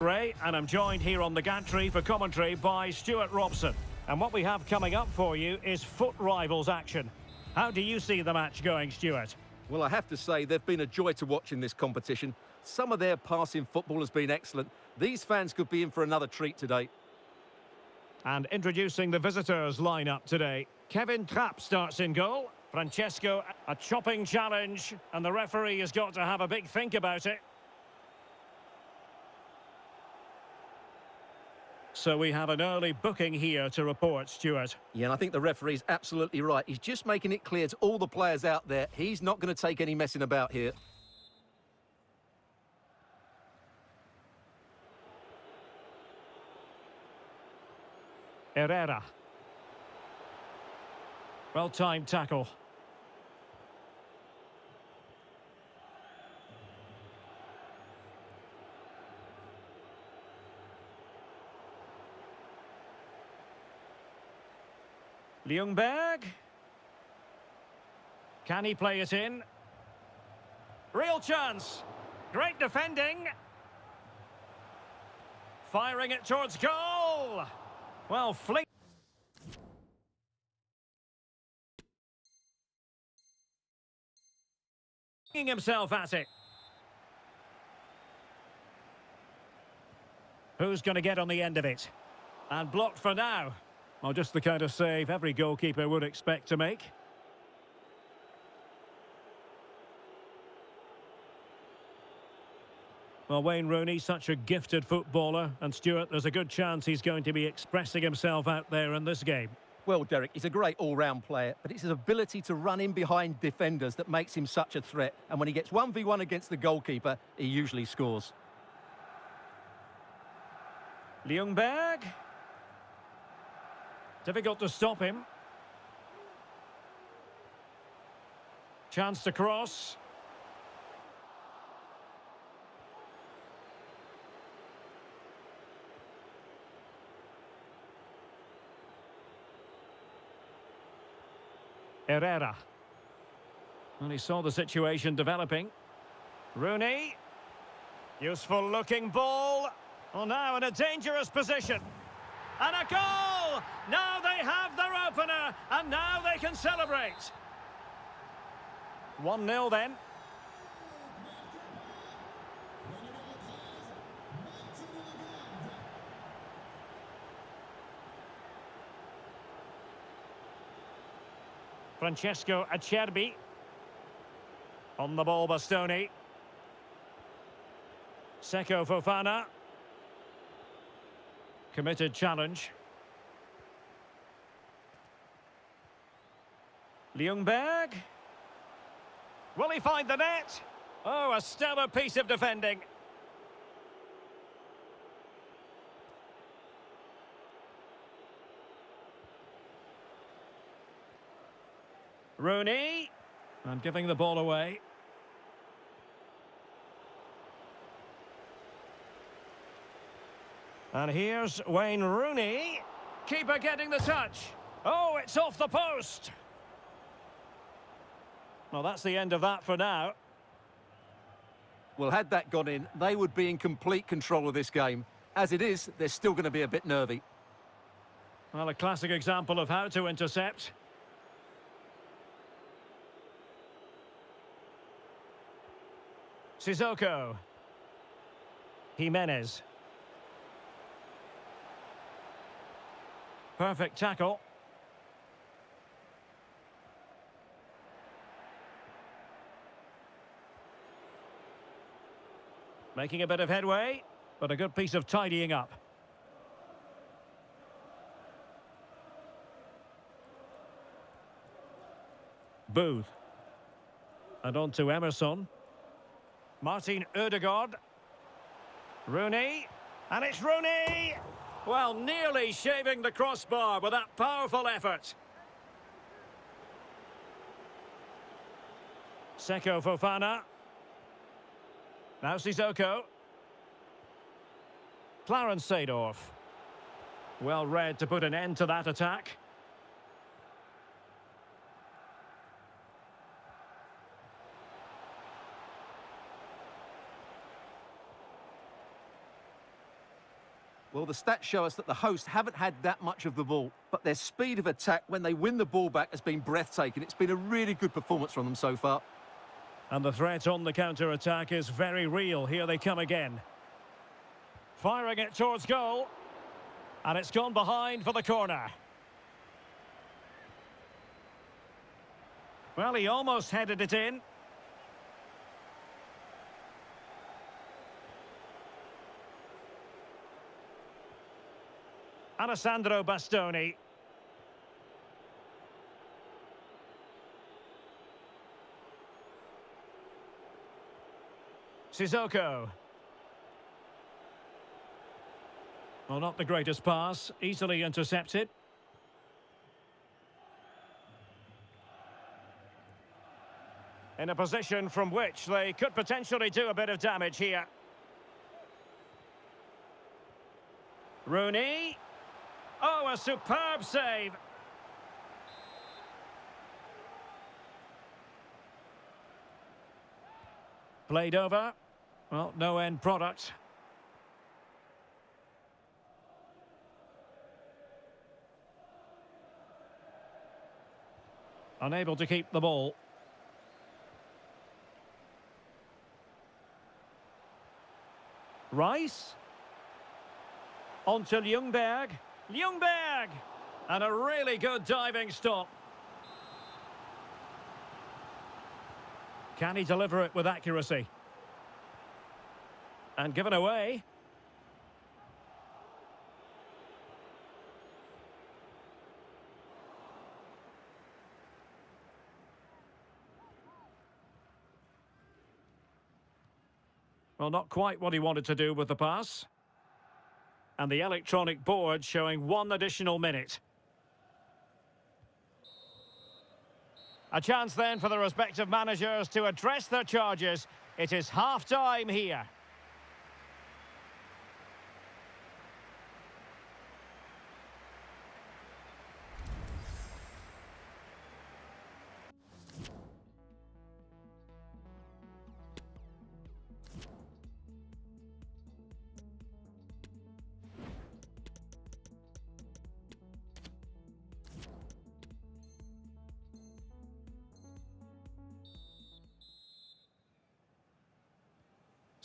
Rae, and I'm joined here on the gantry for commentary by Stewart Robson. And what we have coming up for you is FUT Rivals action. How do you see the match going, Stuart? Well, I have to say, they've been a joy to watch in this competition. Some of their passing football has been excellent. These fans could be in for another treat today. And introducing the visitors lineup today. Kevin Trapp starts in goal. Francesco, a chopping challenge, and the referee has got to have a big think about it. So we have an early booking here to report, Stewart. Yeah, and I think the referee's absolutely right. He's just making it clear to all the players out there, he's not going to take any messing about here. Herrera. Well-timed tackle. Ljungberg. Can he play it in? Real chance. Great defending. Firing it towards goal. Well, fling. himself at it. Who's going to get on the end of it? And blocked for now. Well, just the kind of save every goalkeeper would expect to make. Well, Wayne Rooney, such a gifted footballer, and Stuart, there's a good chance he's going to be expressing himself out there in this game. Well, Derek, he's a great all-round player, but it's his ability to run in behind defenders that makes him such a threat. And when he gets 1v1 against the goalkeeper, he usually scores. Ljungberg. Difficult to stop him. Chance to cross. Herrera. And he saw the situation developing. Rooney. Useful looking ball. Well, now in a dangerous position. And a goal! Now they have their opener, and now they can celebrate. 1-0 then. Francesco Acerbi. On the ball, Bastoni. Seko Fofana. Committed challenge. Ljungberg. Will he find the net? Oh, a stellar piece of defending. Rooney. And giving the ball away. And here's Wayne Rooney. Keeper getting the touch. Oh, it's off the post. Well, that's the end of that for now. Well, had that gone in, they would be in complete control of this game. As it is, they're still going to be a bit nervy. Well, a classic example of how to intercept. Sissoko. Jimenez. Perfect tackle. Making a bit of headway, but a good piece of tidying up. Booth. And on to Emerson. Martin Odegaard. Rooney. And it's Rooney! Well, nearly shaving the crossbar with that powerful effort. Seko Fofana. Now Sissoko. Clarence Seedorf. Well read to put an end to that attack. Well, the stats show us that the hosts haven't had that much of the ball, but their speed of attack when they win the ball back has been breathtaking. It's been a really good performance from them so far. And the threat on the counter-attack is very real. Here they come again. Firing it towards goal. And it's gone behind for the corner. Well, he almost headed it in. Alessandro Bastoni. Sissoko. Well, not the greatest pass. Easily intercepted. In a position from which they could potentially do a bit of damage here. Rooney. Oh, a superb save. Played over. Well, no end product. Unable to keep the ball. Rice. On to Ljungberg. Ljungberg! And a really good diving stop. Can he deliver it with accuracy? And given away. Well, not quite what he wanted to do with the pass. And the electronic board showing one additional minute. A chance then for the respective managers to address their charges. It is half-time here.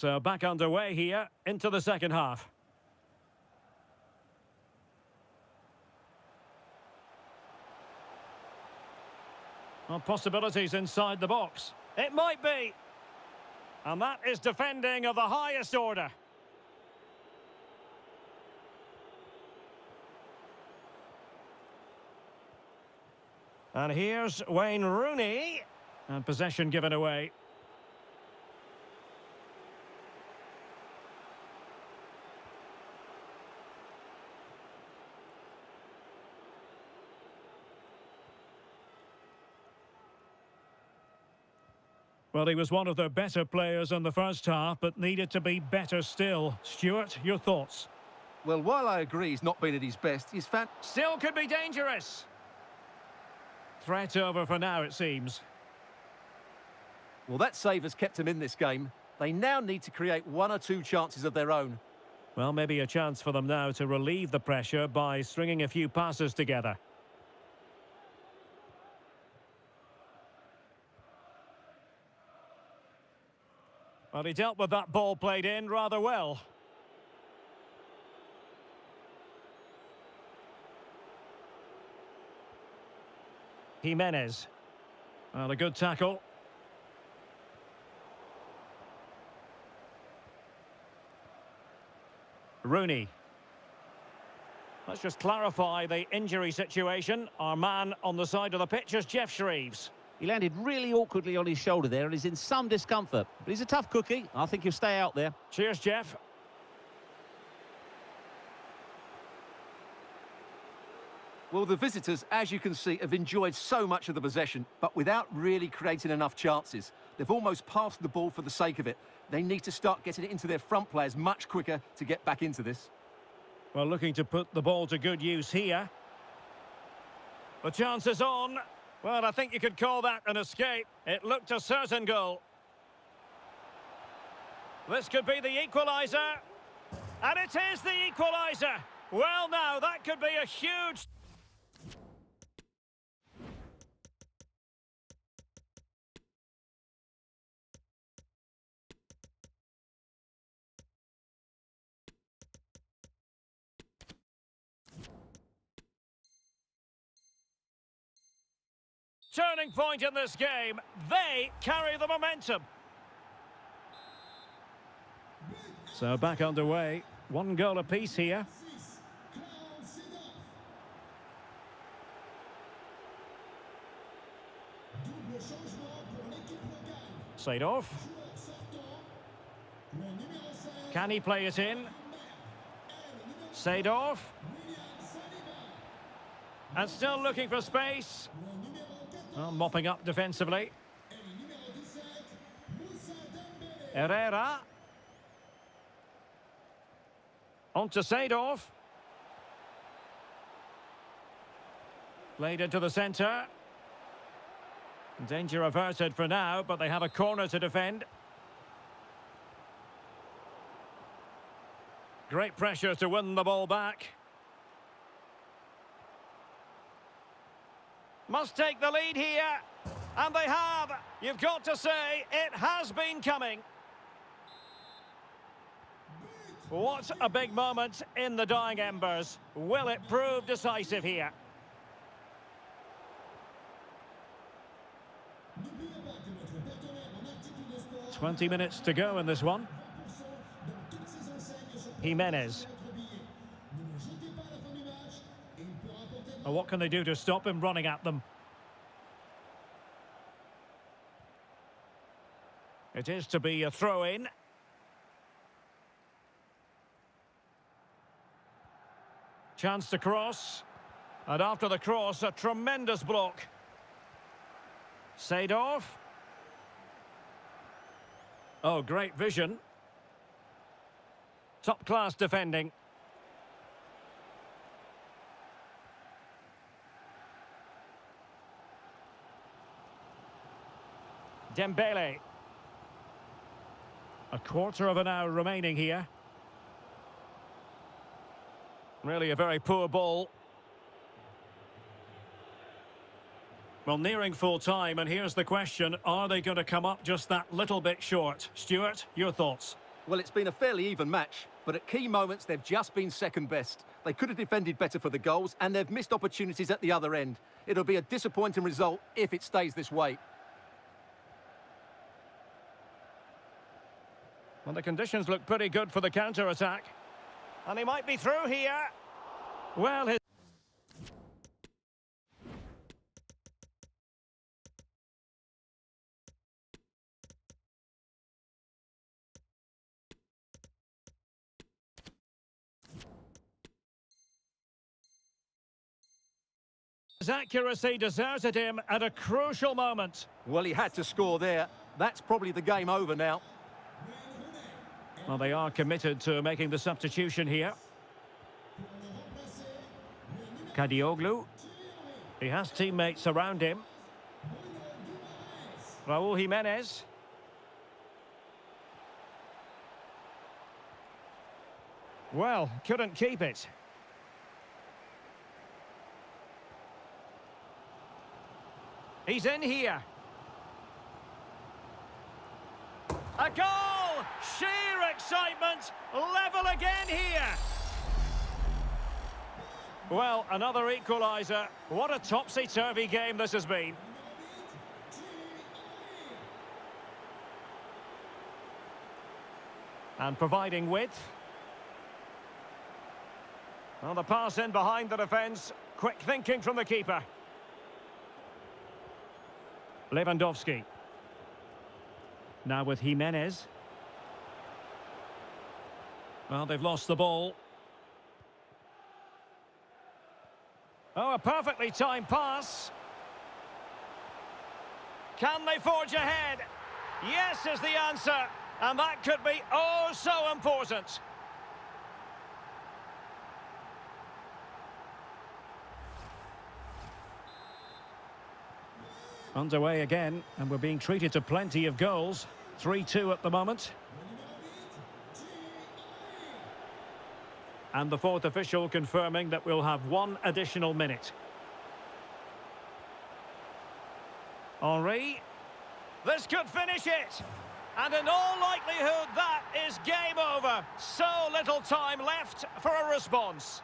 So back underway here into the second half. Well, possibilities inside the box. It might be. And that is defending of the highest order. And here's Wayne Rooney. And possession given away. Well, he was one of the better players in the first half, but needed to be better still. Stewart, your thoughts? Well, while I agree he's not been at his best, he's fan... Still could be dangerous. Threat over for now, it seems. Well, that save has kept him in this game. They now need to create one or two chances of their own. Well, maybe a chance for them now to relieve the pressure by stringing a few passes together. Well, he dealt with that ball played in rather well. Jimenez. Well, a good tackle. Rooney. Let's just clarify the injury situation. Our man on the side of the pitch is Jeff Shreeves. He landed really awkwardly on his shoulder there and is in some discomfort. But he's a tough cookie. I think he'll stay out there. Cheers, Jeff. Well, the visitors, as you can see, have enjoyed so much of the possession, but without really creating enough chances. They've almost passed the ball for the sake of it. They need to start getting it into their front players much quicker to get back into this. Well, looking to put the ball to good use here. The chance is on. Well, I think you could call that an escape. It looked a certain goal. This could be the equaliser. And it is the equaliser. Well, now, that could be a huge... Turning point in this game. They carry the momentum. So back underway. One goal apiece here. Seedorf. Can he play it in? Seedorf. And still looking for space. Well, mopping up defensively. Herrera. On to Seedorf. Played into the centre. Danger averted for now, but they have a corner to defend. Great pressure to win the ball back. Must take the lead here. And they have. You've got to say, it has been coming. What a big moment in the dying embers. Will it prove decisive here? Twenty minutes to go in this one. Jimenez. And what can they do to stop him running at them? It is to be a throw-in. Chance to cross. And after the cross, a tremendous block. Seedorf. Oh, great vision. Top-class defending. Dembele. A quarter of an hour remaining here. Really a very poor ball. Well, nearing full time, and here's the question, are they going to come up just that little bit short? Stewart, your thoughts? Well, it's been a fairly even match, but at key moments they've just been second best. They could have defended better for the goals, and they've missed opportunities at the other end. It'll be a disappointing result if it stays this way. Well, the conditions look pretty good for the counter-attack. And he might be through here. Well, his... His accuracy deserted him at a crucial moment. Well, he had to score there. That's probably the game over now. Well, they are committed to making the substitution here. Kadioglu. He has teammates around him. Raul Jimenez. Well, couldn't keep it. He's in here. A goal! Sheer excitement! Level again here! Well, another equaliser. What a topsy-turvy game this has been. And providing width. Well, the pass in behind the defence. Quick thinking from the keeper. Lewandowski. Now with Jimenez. Well, they've lost the ball. Oh, a perfectly timed pass. Can they forge ahead? Yes is the answer. And that could be oh so important. Underway again, and we're being treated to plenty of goals. 3-2 at the moment. And the fourth official confirming that we'll have one additional minute. Henry. This could finish it. And in all likelihood, that is game over. So little time left for a response.